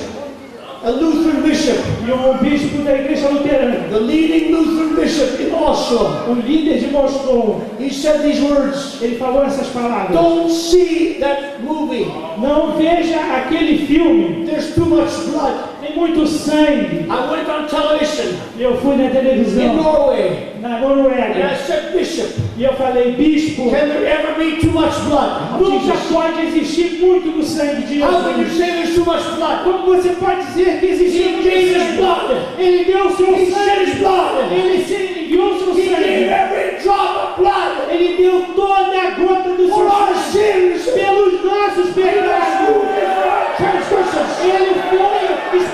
a Lutheran bishop, e um bispo da igreja luterana, the leading Lutheran bishop in Oslo, o líder de Moscou, he said these words ele falou essas palavras. Don't see that movie. Não veja aquele filme, There's too much blood. Tem muito sangue. I went on television Eu fui na in televisão, Norway na and I Noruega, said, Bishop, e eu falei, bispo, can there ever be too much blood? nunca Jesus? pode existir muito do sangue de How can you Jesus. say there's too much blood? Como você pode dizer que existe He muito gave his sangue? blood. Ele deu seu He shed his sangue. blood. Ele enviou seu He gave sangue. every drop of blood Ele deu toda a gota do for seu sangue pelos nossos pecados. Ele foi Ele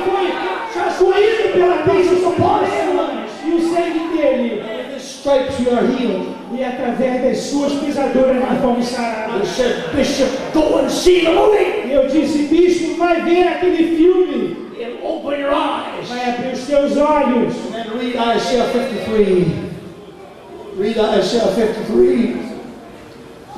foi moído pelas nossas transgressões. E o sangue dele. Stripes we are healed. E através das suas pisaduras nós fomos I sarados. said, Bishop, go and see the movie E eu disse, bispo, vai ver aquele filme. and open your eyes. Vai abrir os teus olhos. And read Isaiah 53. Read Isaiah 53.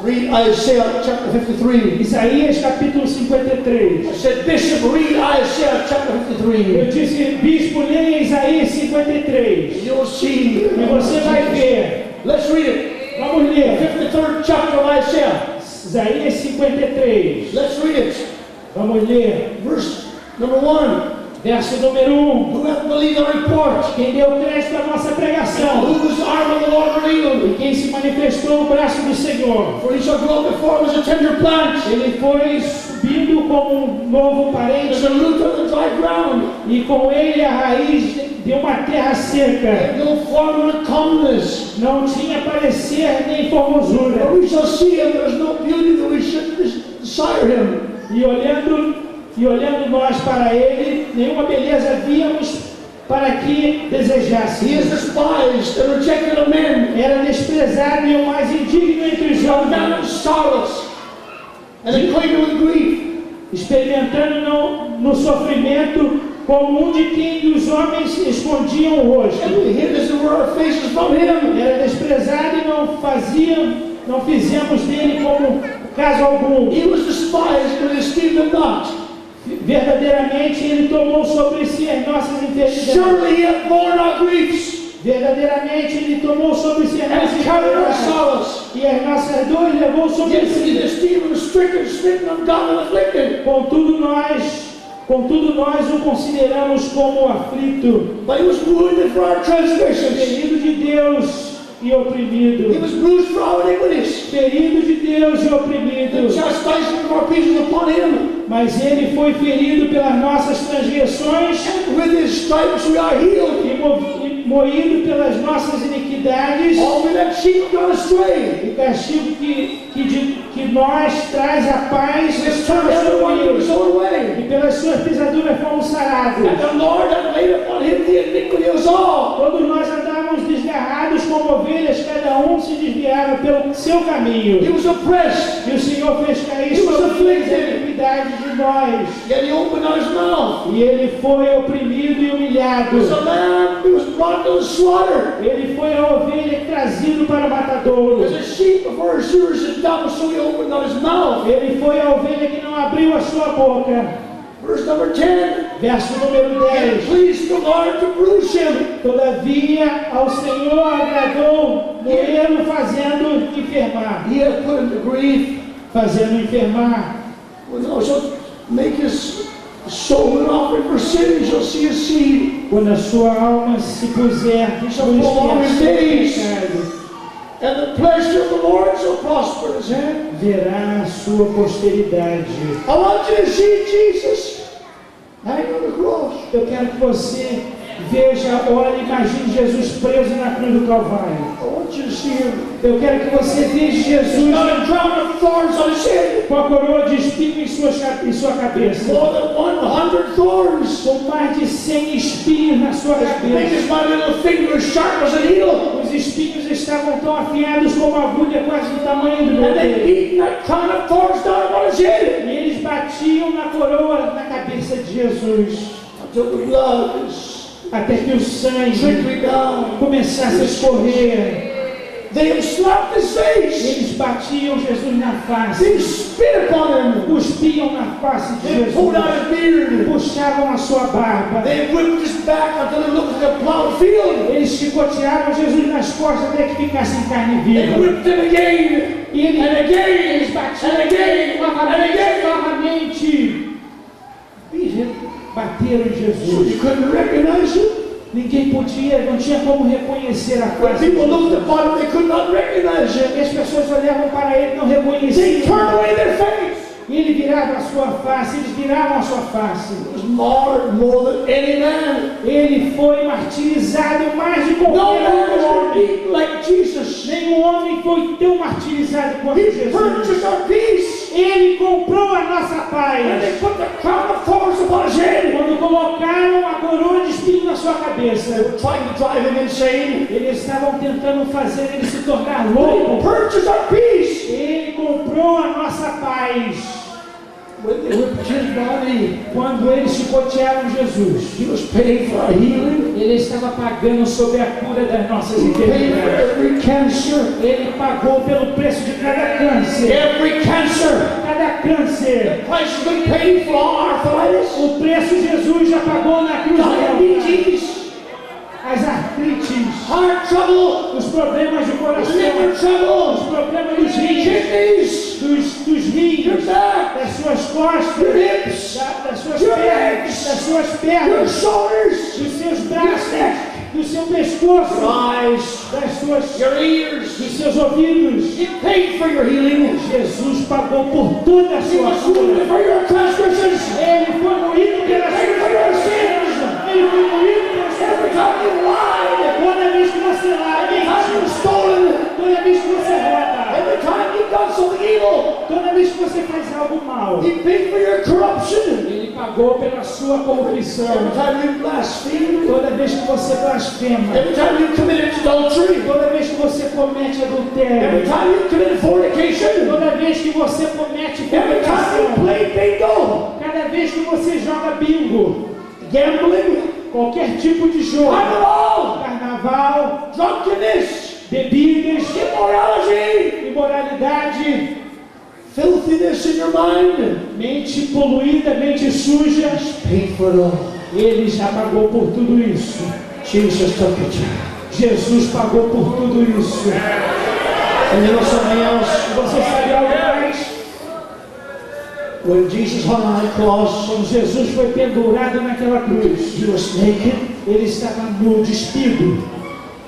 Read Isaiah chapter 53. Isaías capítulo 53. I said, Bishop, read Isaiah chapter 53. Eu disse, bispo, leia Isaías 53. You'll see. E você vai ver. Let's read it. Vamos ler. 53rd chapter of Isaiah. Isaías 53. Let's read it. Vamos ler. Verse number 1. Verso número 1. Who hath believed the report? Quem deu crédito à nossa pregação. Whose arm of the Lord revealed? E quem se manifestou o braço do Senhor. For he shall grow up before as a tender plant, Ele foi subindo como um novo parente. a root of the dry ground. E com ele a raiz de uma terra seca. And no form of calmness. Não tinha parecer nem For formosura. we shall see him, there is no beauty that we should des- desire him. E olhando, e olhando nós para ele, nenhuma beleza víamos para que He is despised and rejected of men, Era desprezado e o mais indigno entre os a man homens, of sorrows, and acquainted with grief. experimentando no, no sofrimento como um de quem os homens escondiam o rosto. And. Era desprezado e não faziam, não fizemos dele como caso algum. He was despised, but esteemed not. Verdadeiramente ele tomou sobre si as nossas enfermidades. Surely he hath borne our griefs, Verdadeiramente ele tomou sobre si as nossas enfermidades. E as nossas dores levou sobre si. Contudo nós, contudo nós o consideramos como aflito, But he was wounded for our transgressions. ferido de Deus e He oprimido. was bruised for our iniquities. Ferido de Deus e The oprimido. chastisement of our peace was upon him. Mas ele foi ferido pelas nossas transgressões And with his stripes we are healed. e mo- e moído pelas nossas iniquidades. We that sheep gone astray. O castigo que, que, de- que nós traz a paz This everyone his E pelas suas pisaduras fomos sarados. And the Lord hath laid upon him the iniquity of us all. Todos nós andávamos desgarrados como ovelhas, cada um se desviava pelo seu caminho. He was oppressed, E o Senhor fez cair He was sobre afflicted. iniquidades de nós. yet he opened his mouth. E ele foi oprimido e humilhado. As a lamb, he was brought to the slaughter. Ele foi a ovelha trazido para o matadouro. As a sheep before her shearers is dumb, so he opened not his mouth. Ele foi a ovelha que não abriu a sua boca. Verse number 10. Verso número It 10. pleased the Lord to bruise him. Todavia ao Senhor agradou moê-lo fazendo enfermar. He hath put him to grief. Fazendo enfermar. Shalt make his soul an offering for sin, you shall see his seed. Quando a sua alma se puser por shall prolong his days. Verá a sua posteridade. I want you to see Jesus. Eu quero que você veja, olhe, imagine Jesus preso na cruz do Calvário. Eu quero que você veja Jesus com a coroa de espinho em sua, em sua cabeça. More than 100 thorns. Com mais de 100 espinhos na sua cabeça. Os espinhos estavam tão afiados como a agulha quase do tamanho do meu dedo. E eles batiam na coroa na cabeça de Jesus. Until the blood is Até que o sangue começasse a escorrer. They slapped his face. Eles batiam Jesus na face, They spit upon him. cuspiam na face de They pulled Jesus, out his beard. puxavam a sua barba. They whipped his back until it looked like a plowed field. Eles chicotearam Jesus nas costas até que ficasse em carne They viva. whipped him again. E ele- And again. eles batiam And again. And again. novamente. Bateram em Jesus. you couldn't recognize him. Ninguém podia, não tinha como reconhecer a face. de people looked Jesus. upon him, they could not recognize him. as pessoas olhavam para ele e não They reconheciam. turned away their face. Ele virava a sua face, eles viravam a sua face. Marred more than any man. Ele foi martirizado mais de No qualquer was homem. like Jesus. Nenhum homem foi tão martirizado quanto He Jesus. purchased our peace. Ele comprou a nossa paz. head. Quando colocaram a coroa de espinho na sua cabeça, eles estavam tentando fazer ele se tornar louco. Ele comprou a nossa paz. Quando eles chicotearam Jesus, he was paying for our healing. ele estava pagando sobre a cura das nossas enfermidades. Ele pagou pelo preço de cada câncer. Every cancer. Cada câncer. O preço Jesus já pagou na cruz. Do As artrites, heart trouble, os problemas de coração, liver os trouble, problemas dos rins, kidneys, dos, dos your rins, back, das suas your costas, hips, da- das suas Your pernas, legs. das suas your pernas, shoulders, dos seus braços, do seu pescoço, your eyes, das suas, your ears. dos seus ouvidos. He paid for your healing. Jesus pagou por toda a sua cura. your. Ele foi moído pelas your sins. Ele foi moído pelas Toda vez que você stolen, toda vez que você evil, toda vez que você faz algo mal, He paid for your corruption. Ele pagou pela sua corrupção. Toda vez que você blasfema, toda vez que você comete adultério, toda vez que você comete every time you fornicação, cada vez que você joga bingo, gambling, qualquer tipo de jogo, carnaval, drunkenness, bebidas, immorality, imoralidade, filthiness in your mind, mente poluída, mente suja, for ele já pagou por tudo isso. Jesus took it. Jesus pagou por tudo isso. And you know something else? Você sabe algo? When Jesus hung on that cross, Quando Jesus foi pendurado naquela cruz, he was naked. ele estava nu, despido.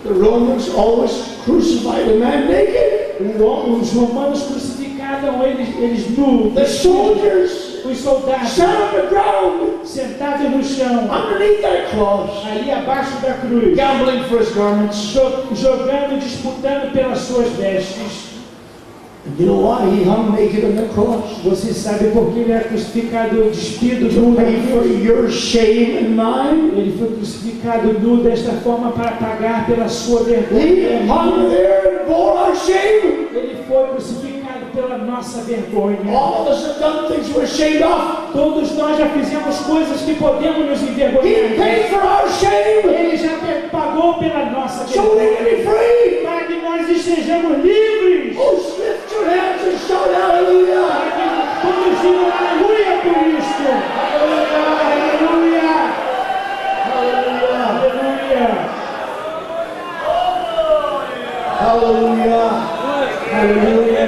The Romans always crucified a man naked. Os romanos crucificaram eles, eles nus. The soldiers Os soldados sat on the ground sentados no chão, underneath that cross, ali abaixo da cruz, gambling for his garments. jo- jogando, disputando pelas suas vestes. You know why he hung naked on the cross? Você sabe por que ele é crucificado despido, nu? for your shame and mine. Ele foi crucificado nu desta forma para pagar pela sua He vergonha. hung there and bore our shame. Ele foi crucificado pela nossa vergonha. All of us have done things we're ashamed of. Todos nós já fizemos coisas que podemos nos He envergonhar. paid for our shame Ele já pagou pela nossa so we vergonha. can be free. Para que nós estejamos livres. Oh, your hands and shout hallelujah. Para que todos digam aleluia por isto. Aleluia. Hallelujah. Aleluia. Hallelujah. Aleluia.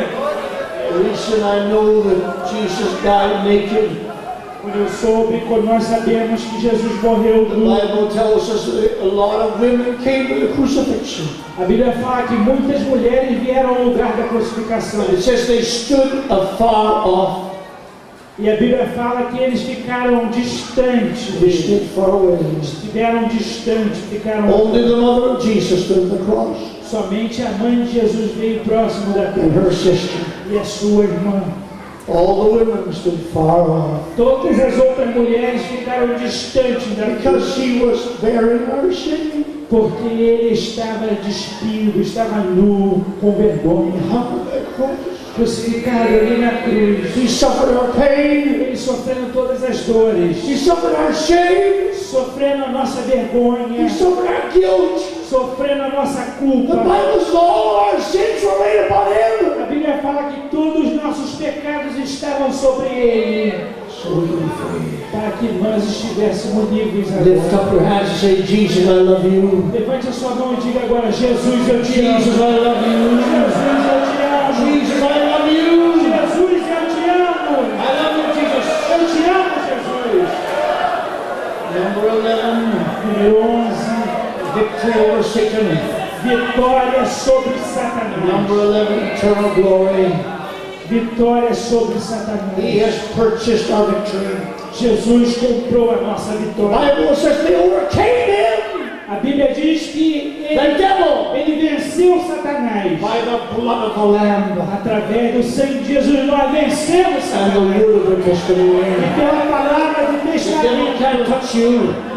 The reason I know that Jesus died naked, Quando eu soube, quando nós sabemos que Jesus morreu a Bíblia fala que muitas mulheres vieram ao lugar da crucificação. It says they stood afar off. E a Bíblia fala que eles ficaram distantes They dele. stood far away. Estiveram distantes, ficaram. Only the mother of Jesus stood at the cross Somente a mãe de Jesus veio próximo da cruz e a sua irmã. All the women stood far off Todas as outras mulheres ficaram distantes da because he was our shame. porque ele estava despido, estava nu, com vergonha, crucificado ali na cruz. He suffered our pain. Ele sofrendo todas as dores, He suffered our shame. Sofrendo a nossa vergonha, He suffered our guilt. sofrendo a nossa The culpa. Bible says all our sins were laid upon him. A Bíblia fala que todos os nossos pecados estavam sobre ele, para que nós estivéssemos livres Lift agora. up your hands and say, Jesus, I love you. Levante a sua mão e diga agora: Jesus, eu te amo. Jesus, I love you. Jesus, eu te amo. Jesus, I love you. Jesus, eu te amo. I love you, Jesus. Eu te amo, Jesus. Number 11, Número 11. Victory over Satan. Vitória sobre Satanás. Number 11, eternal glory. Vitória sobre He Satanás. has purchased our victory. Jesus comprou a nossa The vitória. Bible says they overcame him, A Bíblia diz que the ele, devil, ele venceu Satanás. by the blood of the Lamb Através do sangue de Jesus, nós vencemos the Satanás. the. E pela palavra do The testamento,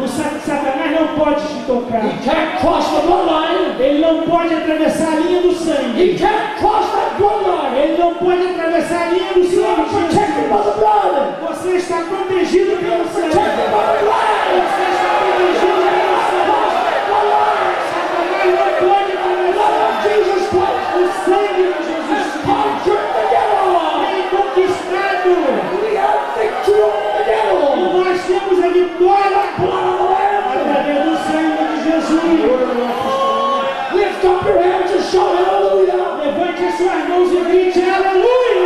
o sa- Satanás não pode te tocar. He can't cross the bloodline. Ele não pode atravessar a linha do sangue. He can't cross that bloodline. Ele não pode atravessar a linha do You are sangue. protected by the blood. Você está protegido pelo sangue. Protected by the blood. Suas mãos e grite aleluia!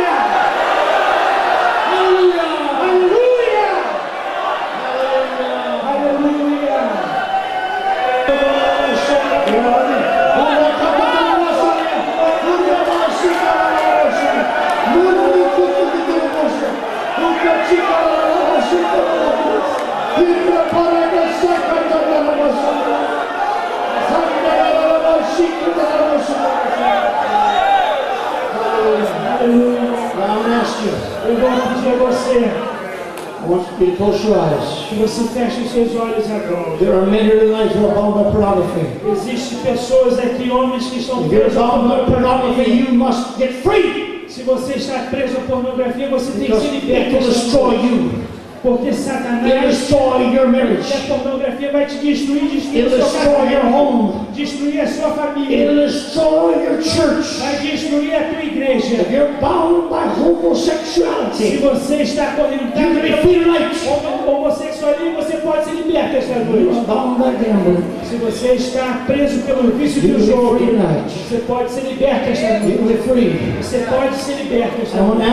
Vou pedir a você I want you to close your eyes. que você feche os seus olhos agora. There are tonight who are bound by pornography. Existem pessoas aqui, homens que estão presos bound by pornography, pornografia. you must get free. Se você está preso à pornografia, você tem que se it libertar. will destroy you. Porque Satanás destroy your marriage. a pornografia vai te destruir, destruir It o will seu destroy your casamento, home. destruir a sua família, will destroy your church. vai destruir a tua igreja. If you're bound by Se homosexuality, você está be pelo homossexualismo, você pode ser liberto esta noite. Se você está preso pelo vício do jogo, você pode ser liberto esta noite. Você pode ser liberto esta noite.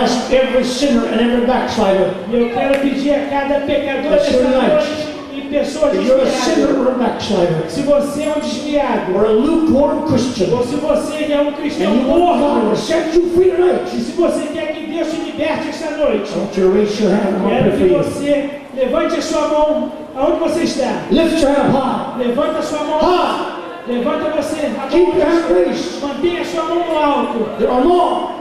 E eu quero pedir a cada pecador That's esta tonight. noite e pessoa if you're a sinner desviada. or a backslider, Se você é um desviado, ou se você é um cristão and you want God morno, to set you free tonight, e se você quer que Deus te liberte esta noite, quero que você levante a sua mão aonde você está. Lift your hand high. Levanta a sua mão. High. Levanta você. Keep your hand raised. Mantenha a sua mão no alto. There are more.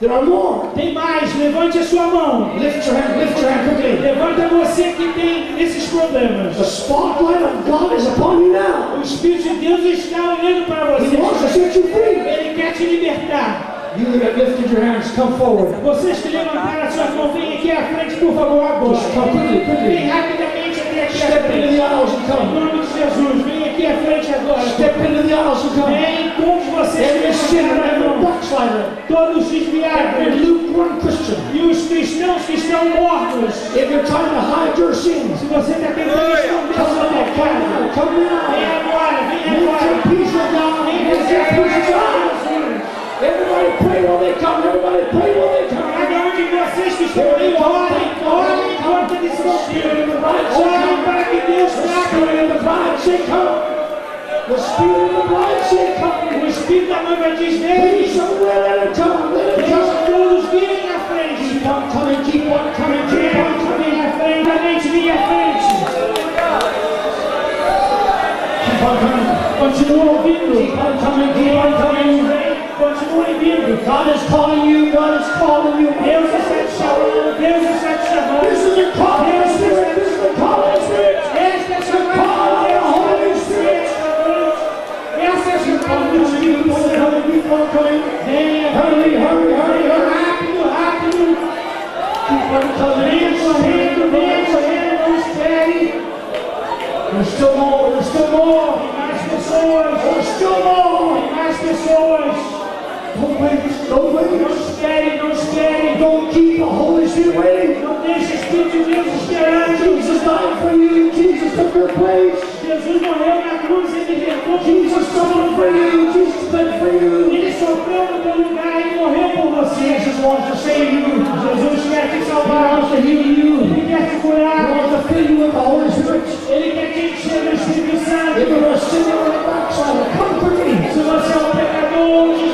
There are more. Tem mais. Levante a sua mão. Lift your hand. Lift your hand quickly. Levanta você que tem esses problemas. The spotlight of God is upon you now. O Espírito de Deus está olhando para He wants to você. set you free. Ele quer te libertar. You that have lifted your hands, come forward. Vocês que levantaram as suas mãos, vem aqui à frente, por favor, agora. Just come quickly, Vem rapidamente até aqui Step into the aisles and Em come. nome de Jesus, vem aqui à frente agora. Step into the aisles and come. Vem todos vocês Every que sinner, levantaram a every mão. Todos every desviados. lukewarm Christian. E os cristãos que estão mortos. If you're trying to hide your sins, Se você está tentando esconder come seu come pecado, now, come vem now. agora, vem Make agora. your peace with God. Vem Make fazer your a peace with God. Jesus. Everybody pray while they come. Everybody pray while they come. Cada um de vocês que estão aí, orem, orem enquanto eles estão vindo. Orem para que Deus Spirit of the traga. bride say come. The spirit of the bride say come. O Espírito da noiva diz, Please, vem, somewhere, let it come. Let it deixa come. todos virem à frente. Keep on coming. Keep on coming. Keep on coming. Vem à frente, a mente vem à frente. Keep on coming. Continua ouvindo. Keep on coming. Keep on coming. what you. God is calling you. God is calling you. Here's a set shovel. Here's a set shovel. This is a call. Here's a set This is a call. Yes, that's a call. The Holy Spirit. Yes, that's a call. Yes, that's a call. Coming, people coming. Man, hurry, hurry, hurry, hurry. Happy you, happy you. People coming. Hands on hand, hands on hand. Who's steady? There's still more. There's still more. He master swords. There's still more. He master swords. Não wait. não wait. não keep Holy Spirit waiting. Deixe o Espírito Deus esperando. Jesus you. Jesus. Jesus morreu na cruz e libertou. Jesus. Jesus died. Ele sofreu no teu lugar e morreu por você. Jesus. Jesus quer te salvar. Ele quer te curar. Ele quer te. Ele quer te encher do Espírito Santo. Se você é um pecador, Jesus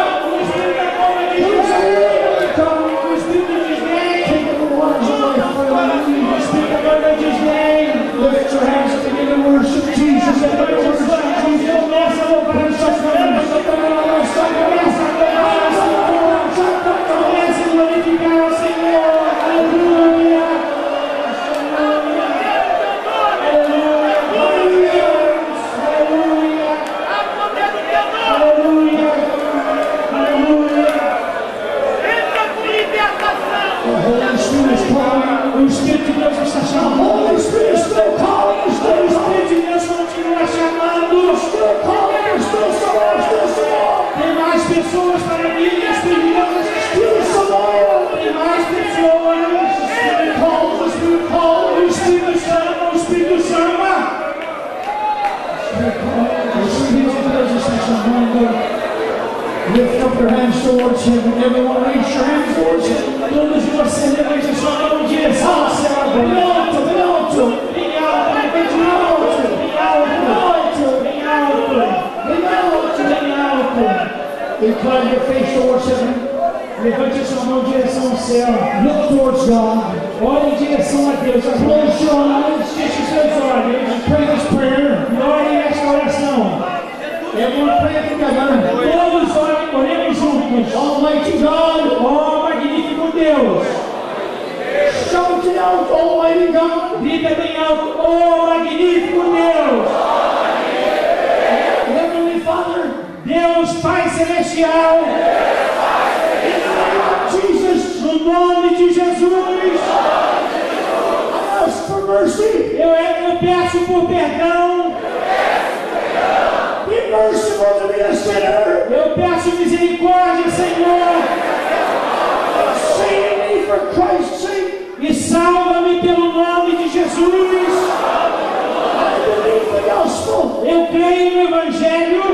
your hands together and worship Jesus. the worship Jesus. Evangelho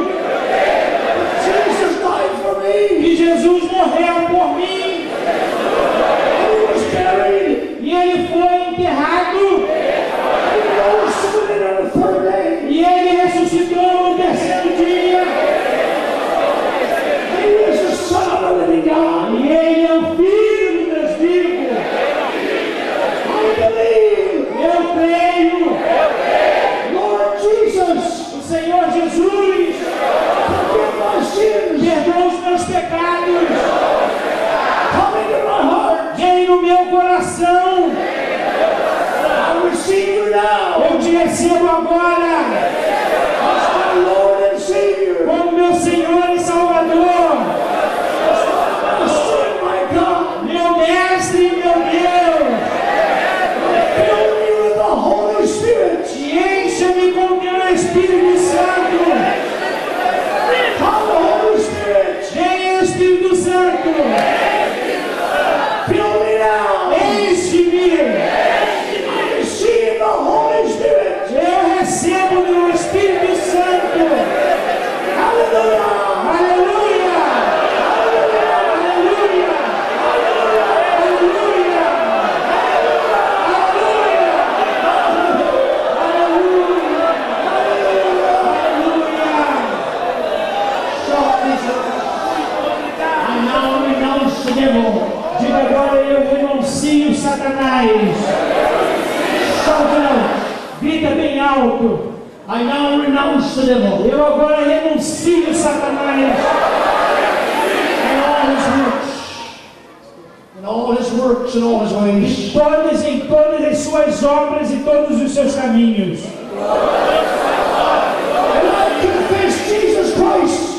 suas obras e todos os seus caminhos.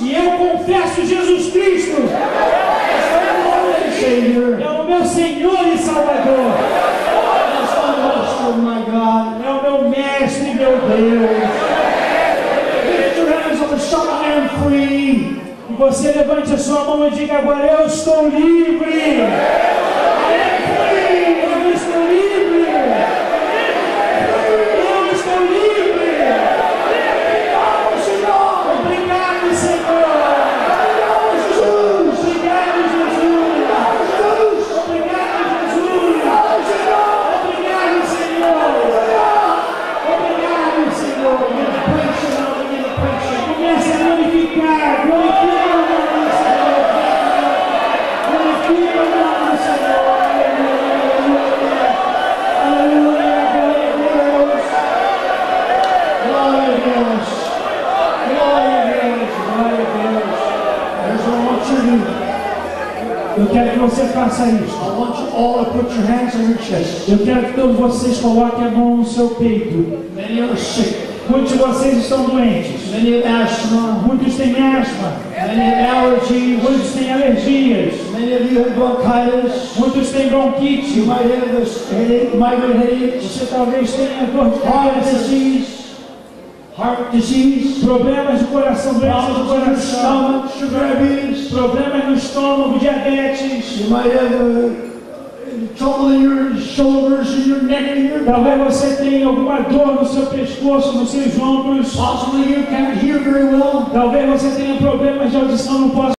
E eu confesso Jesus Cristo é o meu Senhor e Salvador. É o meu mestre, meu Deus. E você levante a sua mão e diga agora: Eu estou livre. Quero que você faça isso. I want you all to put your hands on your chest. Eu quero que todos vocês coloquem a mão no seu peito. Many are sick. Muitos de vocês estão doentes. Many have asthma. Muitos têm asma. Many have allergies. Muitos têm alergias. Many of you have bronchitis. Muitos têm You bronquite. Você talvez tenha dor de cabeça. Disease, heart disease, Problemas de coração, doenças your coração. diabetes. Problemas no estômago, diabetes. You might have uh, trouble in your shoulders, in your neck, in your Talvez você tenha alguma dor no seu pescoço, nos seus ombros. Possibly you can't hear very well. Talvez você tenha problemas de audição, não possa